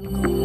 you